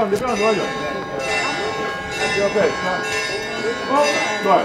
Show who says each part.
Speaker 1: är bra, olha. Gör bäst. Upp, där.